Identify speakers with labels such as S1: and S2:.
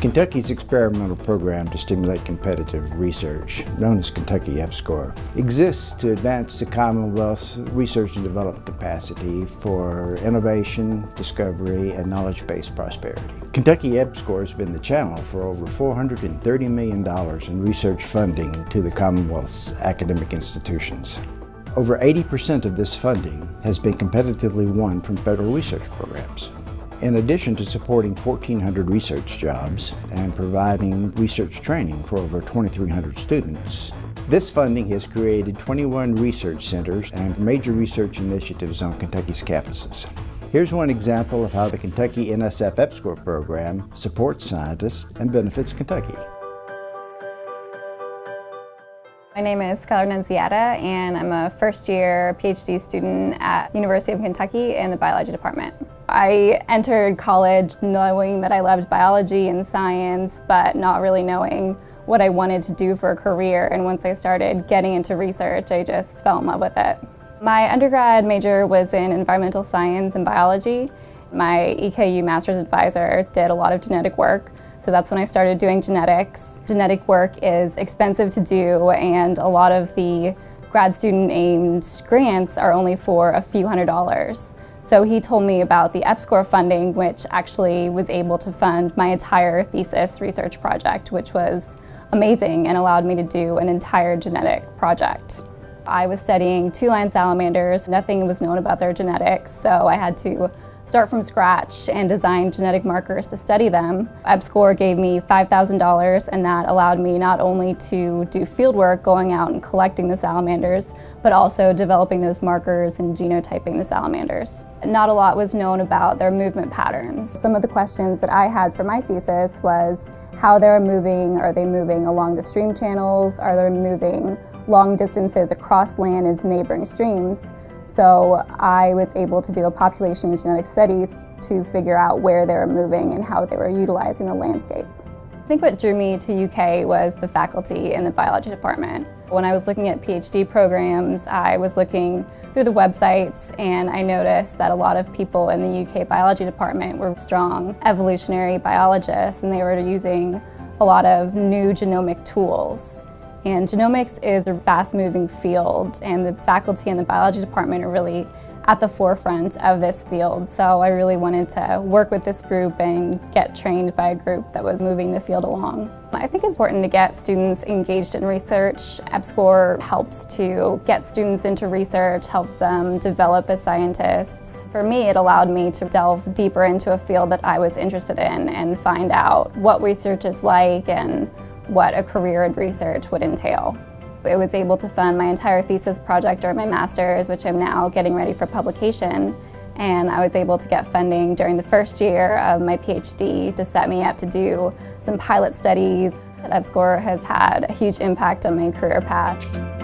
S1: Kentucky's experimental program to stimulate competitive research, known as Kentucky EPSCoR, exists to advance the Commonwealth's research and development capacity for innovation, discovery, and knowledge-based prosperity. Kentucky EPSCoR has been the channel for over $430 million in research funding to the Commonwealth's academic institutions. Over 80% of this funding has been competitively won from federal research programs. In addition to supporting 1,400 research jobs and providing research training for over 2,300 students, this funding has created 21 research centers and major research initiatives on Kentucky's campuses. Here's one example of how the Kentucky NSF EPSCoR program supports scientists and benefits Kentucky.
S2: My name is Schyler Nunziata and I'm a first year PhD student at University of Kentucky in the biology department. I entered college knowing that I loved biology and science, but not really knowing what I wanted to do for a career. And once I started getting into research, I just fell in love with it. My undergrad major was in environmental science and biology. My EKU master's advisor did a lot of genetic work, so that's when I started doing genetics. Genetic work is expensive to do and a lot of the grad student aimed grants are only for a few hundred dollars. So he told me about the EPSCoR funding, which actually was able to fund my entire thesis research project, which was amazing and allowed me to do an entire genetic project. I was studying two-line salamanders. Nothing was known about their genetics, so I had to start from scratch and design genetic markers to study them. EPSCoR gave me $5,000 and that allowed me not only to do field work going out and collecting the salamanders, but also developing those markers and genotyping the salamanders. Not a lot was known about their movement patterns. Some of the questions that I had for my thesis was how they're moving. Are they moving along the stream channels? Are they moving long distances across land into neighboring streams? So I was able to do a population genetic studies to figure out where they were moving and how they were utilizing the landscape. I think what drew me to UK was the faculty in the biology department. When I was looking at PhD programs, I was looking through the websites and I noticed that a lot of people in the UK biology department were strong evolutionary biologists and they were using a lot of new genomic tools. And genomics is a fast-moving field, and the faculty in the biology department are really at the forefront of this field. So I really wanted to work with this group and get trained by a group that was moving the field along. I think it's important to get students engaged in research. EPSCoR helps to get students into research, help them develop as scientists. For me, it allowed me to delve deeper into a field that I was interested in and find out what research is like and what a career in research would entail. I was able to fund my entire thesis project during my master's, which I'm now getting ready for publication. And I was able to get funding during the first year of my PhD to set me up to do some pilot studies. EPSCoR has had a huge impact on my career path.